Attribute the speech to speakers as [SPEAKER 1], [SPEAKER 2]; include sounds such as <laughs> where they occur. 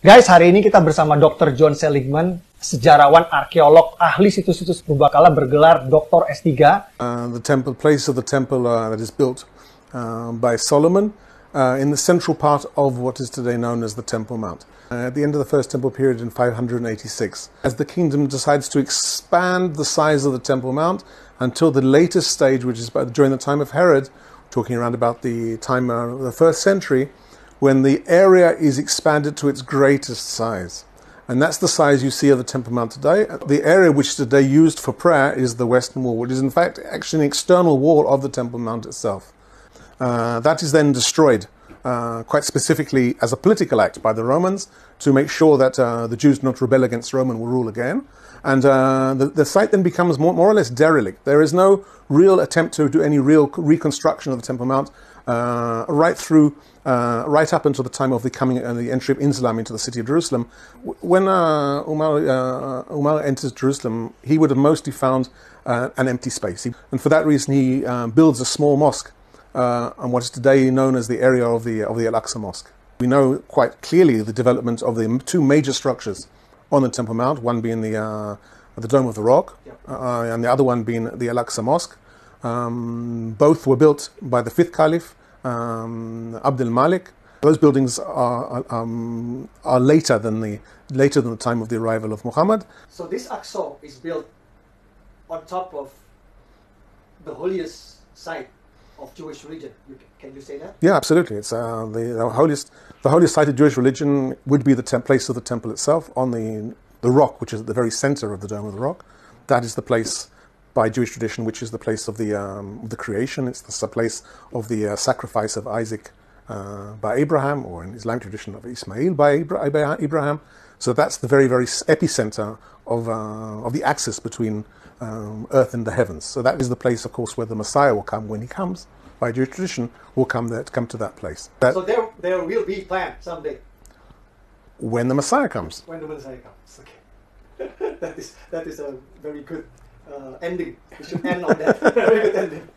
[SPEAKER 1] Guys, hari ini kita bersama Dr. John Seligman, sejarawan, arkeolog, ahli situs-situs purbakala bergelar Dr. S3.
[SPEAKER 2] Uh, the temple place of the temple uh, that is built uh, by Solomon uh, in the central part of what is today known as the Temple Mount. Uh, at the end of the First Temple period in 586, as the kingdom decides to expand the size of the Temple Mount until the latest stage, which is during the time of Herod, talking around about the time of the first century, when the area is expanded to its greatest size. And that's the size you see of the Temple Mount today. The area which is today used for prayer is the Western Wall, which is in fact actually an external wall of the Temple Mount itself. Uh, that is then destroyed, uh, quite specifically as a political act by the Romans to make sure that uh, the Jews do not rebel against Roman rule again. And uh, the, the, site then becomes more, more, or less derelict. There is no real attempt to do any real reconstruction of the Temple Mount uh, right through, uh, right up until the time of the coming and the entry of Islam into the city of Jerusalem. When Umar, Umar enters Jerusalem, he would have mostly found an empty space. And for that reason, he builds a small mosque uh, on what is today known as the area of the, of the Al Aqsa Mosque. We know quite clearly the development of the two major structures on the Temple Mount, one being the, uh, the Dome of the Rock, uh, and the other one being the Al Aqsa Mosque. Um, both were built by the fifth caliph, um, Abdul Malik. Those buildings are, um, are later than the later than the time of the arrival of Muhammad.
[SPEAKER 1] So this Aqsa is built on top of the holiest site of Jewish religion. can you say that?
[SPEAKER 2] Yeah, absolutely. It's uh, the, the, holiest, the holiest site of Jewish religion would be the tem- place of the temple itself on the the rock, which is at the very center of the dome of the rock. That is the place by Jewish tradition, which is the place of the um, the creation. It's the place of the uh, sacrifice of Isaac uh, by Abraham, or in Islamic tradition of Ismail by Abraham. So that's the very very epicenter of uh, of the axis between um, earth and the heavens. So that is the place, of course, where the Messiah will come when he comes. By Jewish tradition, will come there to come to that place. That
[SPEAKER 1] so there, there will be plan someday.
[SPEAKER 2] When the Messiah comes.
[SPEAKER 1] When the Messiah comes. Okay. <laughs> that is that is a very good uh, ending. We should end on that. <laughs> very good ending.